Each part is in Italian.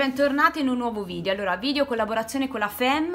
bentornati in un nuovo video. Allora, video collaborazione con la FEM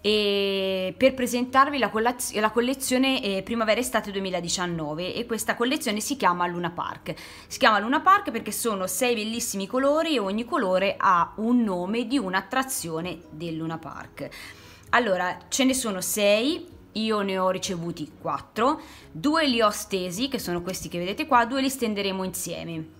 e per presentarvi la, la collezione eh, Primavera-Estate 2019 e questa collezione si chiama Luna Park. Si chiama Luna Park perché sono sei bellissimi colori e ogni colore ha un nome di un'attrazione del Luna Park. Allora, ce ne sono sei, io ne ho ricevuti quattro, due li ho stesi, che sono questi che vedete qua, due li stenderemo insieme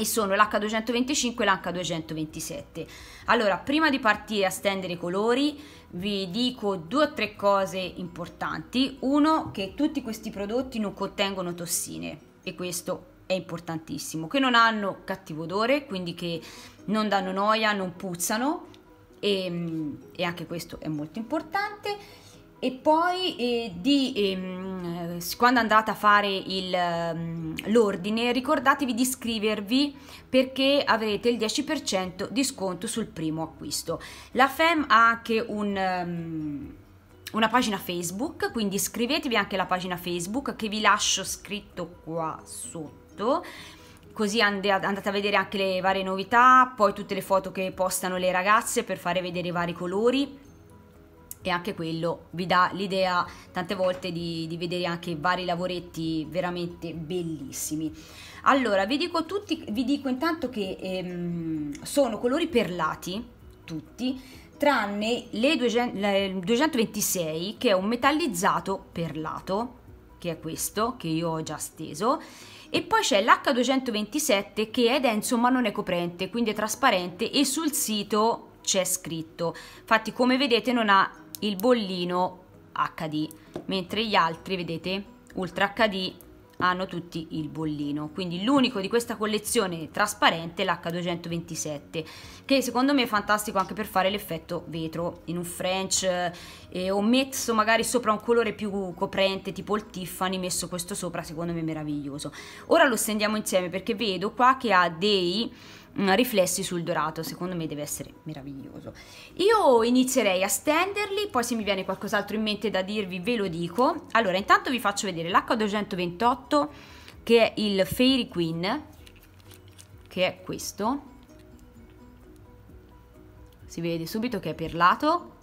e sono l'H225 e l'H227. Allora, prima di partire a stendere i colori, vi dico due o tre cose importanti. Uno, che tutti questi prodotti non contengono tossine e questo è importantissimo, che non hanno cattivo odore, quindi che non danno noia, non puzzano e, e anche questo è molto importante e poi eh, di, ehm, quando andate a fare um, l'ordine ricordatevi di iscrivervi perché avrete il 10% di sconto sul primo acquisto. La FEM ha anche un... Um, una pagina Facebook, quindi iscrivetevi anche alla pagina Facebook che vi lascio scritto qua sotto così andate a vedere anche le varie novità, poi tutte le foto che postano le ragazze per fare vedere i vari colori e anche quello vi dà l'idea tante volte di, di, vedere anche vari lavoretti veramente bellissimi. Allora vi dico tutti vi dico intanto che ehm, sono colori perlati tutti tranne le 226 che è un metallizzato perlato che è questo che io ho già steso. E poi c'è l'H227 che è denso ma non è coprente quindi è trasparente e sul sito c'è scritto. Infatti come vedete non ha il bollino HD, mentre gli altri, vedete, Ultra HD hanno tutti il bollino. Quindi l'unico di questa collezione trasparente è l'H227, che secondo me è fantastico anche per fare l'effetto vetro in un French. Eh, ho messo magari sopra un colore più coprente, tipo il Tiffany, messo questo sopra, secondo me è meraviglioso. Ora lo stendiamo insieme perché vedo qua che ha dei riflessi sul dorato, secondo me deve essere meraviglioso. Io inizierei a stenderli, poi se mi viene qualcos'altro in mente da dirvi ve lo dico. Allora, intanto vi faccio vedere l'H228 che è il Fairy Queen, che è questo. Si vede subito che è perlato.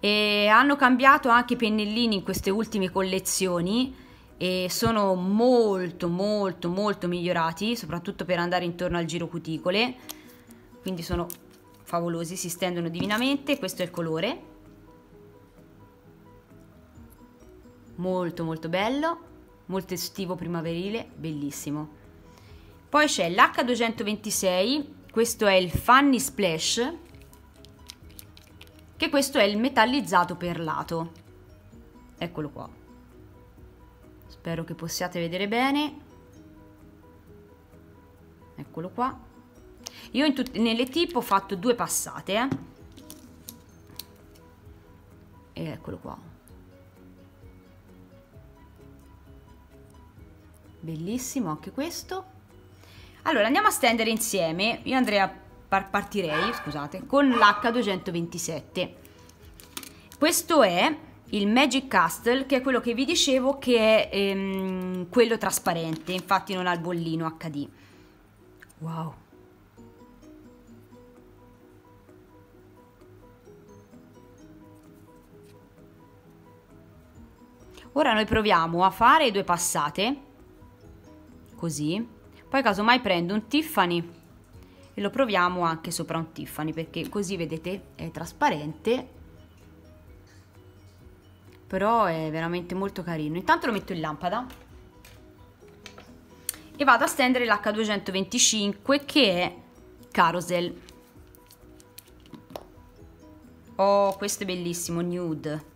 E hanno cambiato anche i pennellini in queste ultime collezioni e sono molto molto molto migliorati soprattutto per andare intorno al giro cuticole. Quindi sono favolosi si stendono divinamente questo è il colore. Molto molto bello molto estivo primaverile bellissimo. Poi c'è l'H226 questo è il Funny Splash che questo è il metallizzato perlato eccolo qua spero che possiate vedere bene. Eccolo qua. Io nelle tip ho fatto due passate eh? e eccolo qua. Bellissimo anche questo. Allora andiamo a stendere insieme. Io andrei a par partirei scusate con l'H227 questo è il Magic Castle che è quello che vi dicevo che è ehm, quello trasparente infatti non ha il bollino HD wow. Ora noi proviamo a fare due passate così. Poi casomai prendo un Tiffany e lo proviamo anche sopra un Tiffany perché così vedete è trasparente però è veramente molto carino. Intanto lo metto in lampada. E vado a stendere l'H225 che è Carousel. Oh questo è bellissimo nude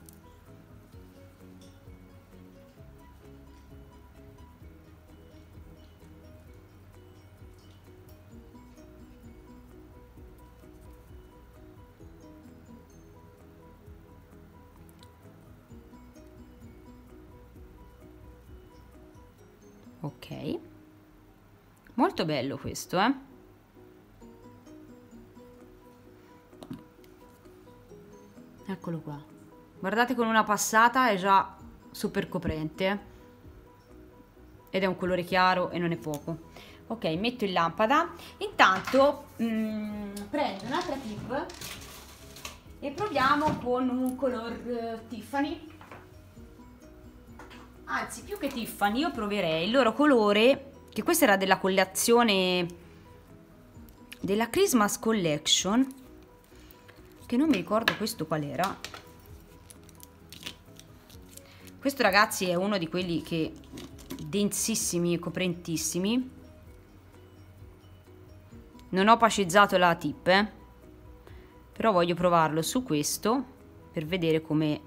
molto bello questo eh. Eccolo qua. Guardate con una passata è già super coprente ed è un colore chiaro e non è poco. Ok metto in lampada. Intanto mm, prendo un'altra tip e proviamo con un color uh, Tiffany. Anzi più che Tiffany io proverei il loro colore che questa era della collezione della Christmas Collection che non mi ricordo questo qual era questo ragazzi è uno di quelli che densissimi e coprentissimi non ho pacizzato la tip eh? però voglio provarlo su questo per vedere come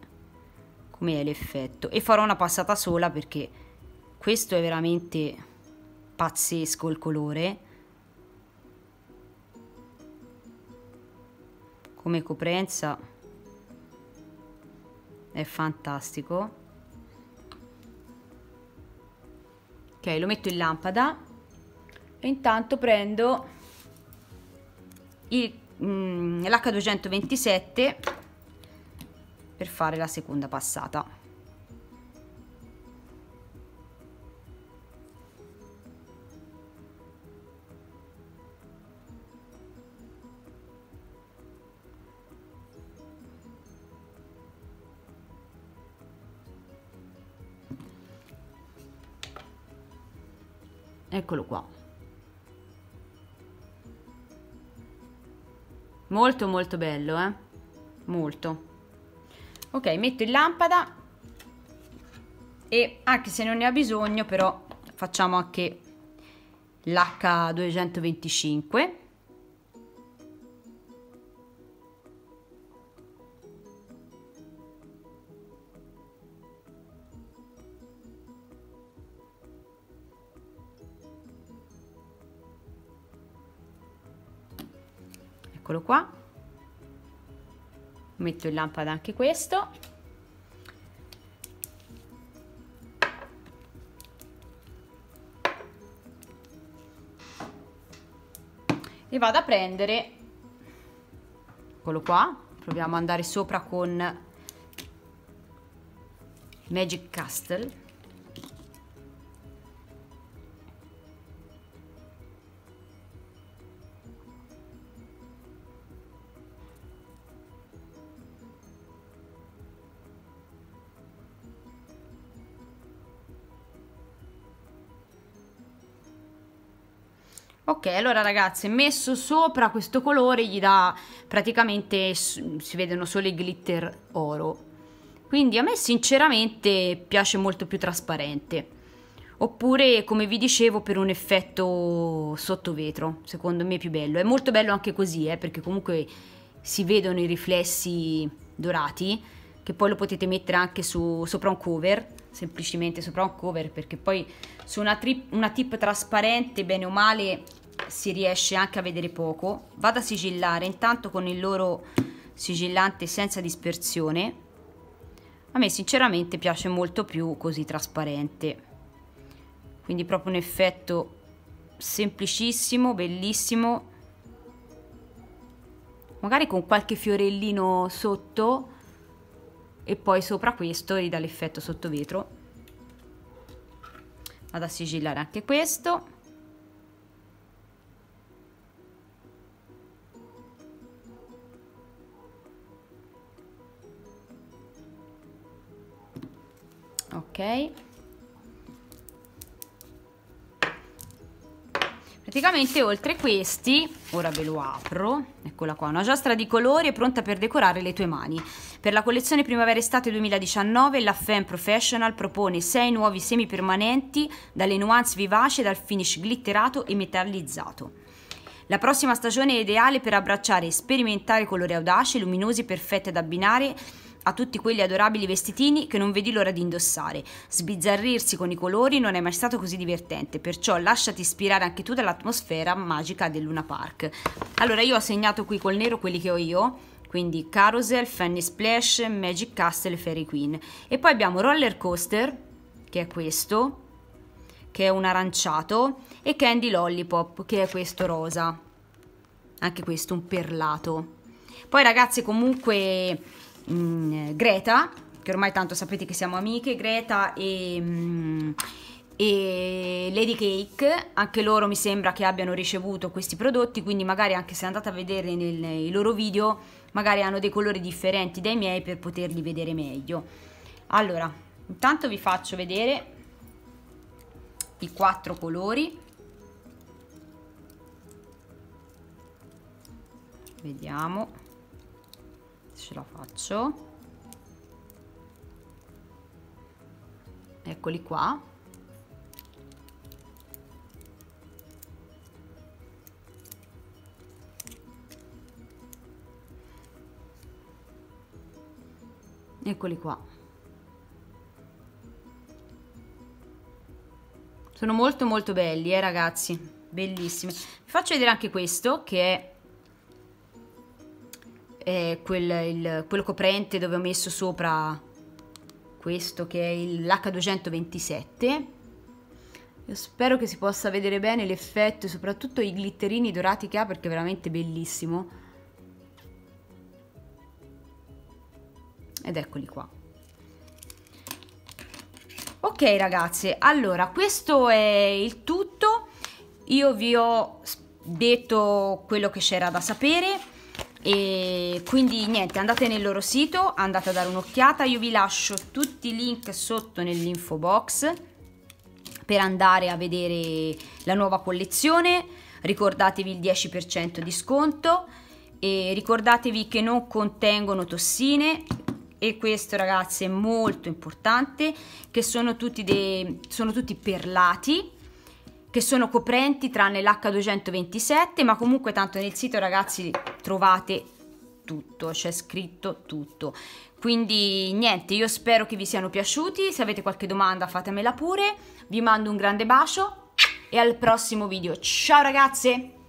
è l'effetto e farò una passata sola perché questo è veramente pazzesco il colore. Come coprenza è fantastico. Ok lo metto in lampada. E intanto prendo mm, l'H227 per fare la seconda passata eccolo qua. Molto molto bello eh? Molto. Ok metto in lampada. E anche se non ne ha bisogno però facciamo anche l'H225 eccolo qua. Metto in lampada anche questo. E vado a prendere eccolo qua proviamo ad andare sopra con Magic Castle Ok, allora ragazzi, messo sopra questo colore gli dà praticamente, si vedono solo i glitter oro. Quindi a me sinceramente piace molto più trasparente. Oppure, come vi dicevo, per un effetto sotto vetro, secondo me è più bello. È molto bello anche così, eh, perché comunque si vedono i riflessi dorati, che poi lo potete mettere anche su, sopra un cover, semplicemente sopra un cover, perché poi su una, trip, una tip trasparente, bene o male, si riesce anche a vedere poco. Vado a sigillare intanto con il loro sigillante senza dispersione. A me sinceramente piace molto più così trasparente. Quindi proprio un effetto semplicissimo bellissimo. Magari con qualche fiorellino sotto e poi sopra questo gli dà l'effetto sotto vetro vado a sigillare anche questo ok. Praticamente oltre questi ora ve lo apro eccola qua una giostra di colori è pronta per decorare le tue mani. Per la collezione primavera estate 2019 la Femme Professional propone 6 nuovi semi permanenti dalle nuance vivaci e dal finish glitterato e metallizzato. La prossima stagione è ideale per abbracciare e sperimentare colori audaci, luminosi, perfetti ad abbinare a tutti quegli adorabili vestitini che non vedi l'ora di indossare. Sbizzarrirsi con i colori non è mai stato così divertente, perciò lasciati ispirare anche tu dall'atmosfera magica del Luna Park. Allora io ho segnato qui col nero quelli che ho io, quindi Carousel, Fanny Splash, Magic Castle Fairy Queen. E poi abbiamo Roller Coaster, che è questo, che è un aranciato, e Candy Lollipop, che è questo rosa. Anche questo un perlato. Poi ragazzi comunque mh, mm, Greta, che ormai tanto sapete che siamo amiche, Greta e, mh, mm, e Lady Cake, anche loro mi sembra che abbiano ricevuto questi prodotti, quindi magari anche se andate a vedere nei loro video, magari hanno dei colori differenti dai miei per poterli vedere meglio. Allora, intanto vi faccio vedere i quattro colori. Vediamo ce la faccio. Eccoli qua. eccoli qua sono molto molto belli eh ragazzi bellissimi vi faccio vedere anche questo che è, è quel, il, quello coprente dove ho messo sopra questo che è l'H227 io spero che si possa vedere bene l'effetto soprattutto i glitterini dorati che ha perché è veramente bellissimo. Ed eccoli qua. Ok ragazze allora questo è il tutto. Io vi ho detto quello che c'era da sapere e quindi niente andate nel loro sito andate a dare un'occhiata. Io vi lascio tutti i link sotto nell'info box per andare a vedere la nuova collezione. Ricordatevi il 10% di sconto e ricordatevi che non contengono tossine. E questo ragazzi è molto importante che sono tutti, dei, sono tutti perlati che sono coprenti tranne l'H227 ma comunque tanto nel sito ragazzi trovate tutto c'è scritto tutto. Quindi niente io spero che vi siano piaciuti. Se avete qualche domanda fatemela pure. Vi mando un grande bacio e al prossimo video. Ciao ragazze